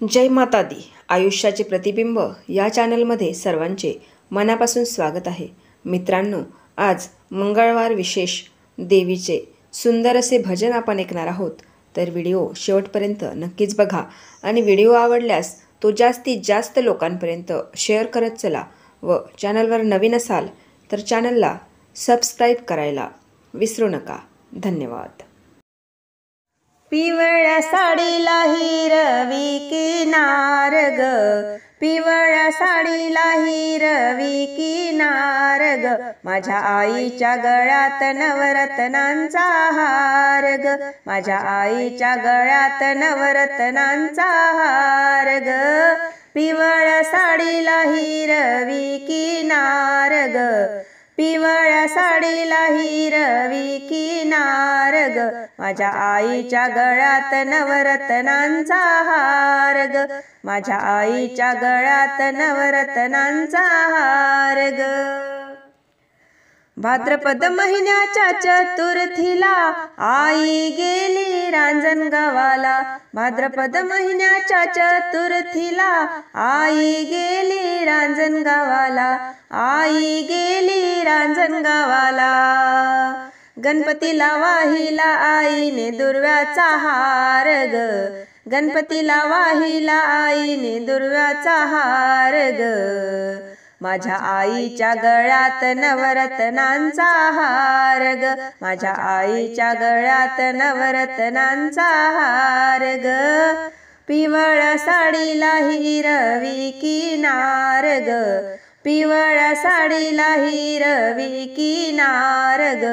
जय माता दी. आयुष्याचे प्रतिबिंब या चॅनलमध्ये सर्वांचे मनापासून स्वागत आहे. मित्रांनो आज मंगळवार विशेष देवीचे सुंदर असे भजन आपण ऐकणार आहोत. तर व्हिडिओ शेवटपर्यंत नक्कीच बघा आणि व्हिडिओ आवडल्यास तो जास्तीत जास्त लोकांपर्यंत शेअर करत चला व चॅनलवर नवीन असाल तर चॅनलला सबस्क्राईब करायला विसरू नका. धन्यवाद. पिवळ्या साडीला हिरवी किनार ग. पिवळ्या साडीला हिरवी किनार ग. माझ्या आईच्या गळ्यात नवरत्नांचा हार ग. माझ्या आईच्या गळ्यात नवरत्नांचा हार ग. पिवळ्या साडीला हिरवी किनार ग. पिवळ्या साडीला हिरवी किनार ग माझ्या आईच्या गळ्यात नवरत्नांचा हार ग माझ्या आईच्या गळ्यात नवरत्नांचा हार ग भाद्रपद महिन्याच्या चतुर्थीला आई गेली रांजण गावाला. भाद्रपद महिन्याच्या चतुर्थीला आई गेली रांजण गावाला. आई गेली रांजण गावाला. गणपतीला वाहिला आईने दुर्व्याचा हार ग. गणपतीला वाहिला आईने दुर्व्याचा हार ग. माझ्या आईच्या गळ्यात नवरत्नांचा हार ग. माझ्या आईच्या गळ्यात नवरत्नांचा हार ग. पिवळ साडीला हिरवी किनार ग. पिवळ्या साडीला हिरवी किनार ग.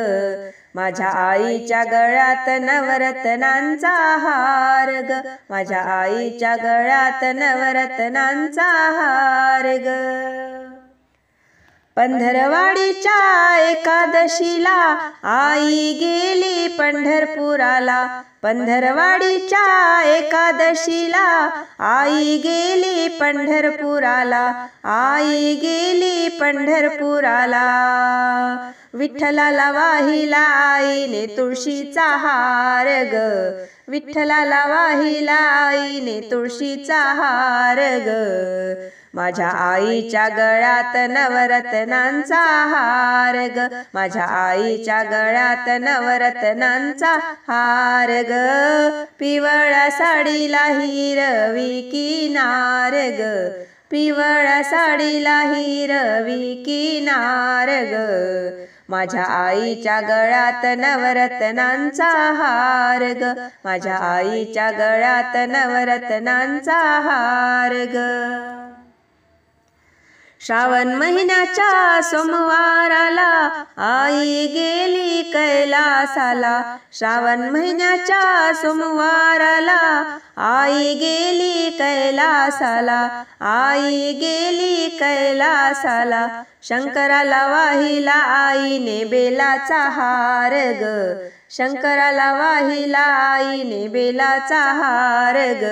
माझ्या आईच्या गळ्यात नवरत्नांचा हार ग. माझ्या आईच्या गळ्यात नवरत्नांचा हार ग. पंधरवाडीच्या एकादशीला आई गेली पंढरपुराला. पंधरवाडीच्या एकादशीला आई गेली पंढरपुराला. आई गेली पंढरपुराला. विठ्ठलाला वाहिला आईने तुळशीचा हार ग. विठ्ठलाला वाहिला आईने तुळशीचा हार ग. माझ्या आईच्या गळ्यात नवरत्नांचा हार ग. माझ्या आईच्या गळ्यात नवरत्नांचा हार ग. पिवळ्या साडीला हिरवी किनार ग. पिवळ्या साडीला हिरवी किनार ग. माझ्या आईच्या गळ्यात नवरत्नांचा हार ग. माझ्या आईच्या गळ्यात नवरत्नांचा हार ग. श्रावण महिन्याच्या सोमवाराला आई गेली कैलासाला. श्रावण महिन्याच्या सोमवाराला आई गेली कैलासाला. आई गेली कैलासाला. शंकराला वाहिला आईने बेलाचा हार ग. शंकराला वाहिला आईने बेलाचा हार ग.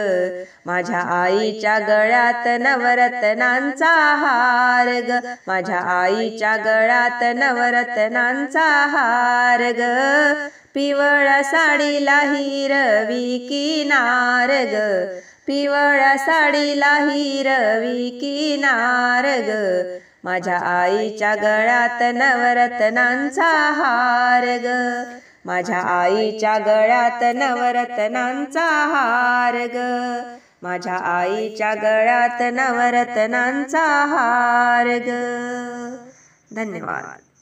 माझ्या आईच्या गळ्यात नवरत्नांचा हार ग. माझ्या आईच्या गळ्यात नवरत्नांचा हार ग. पिवळ्या साडीला हिरवी किनार ग. पिवळ्या साडीला हिरवी किनार ग. माझ्या आईच्या गळ्यात नवरत्नांचा हार ग. माझ्या आईच्या गळ्यात नवरत्नांचा हार ग. माझ्या आईच्या गळ्यात नवरत्नांचा हार ग. धन्यवाद.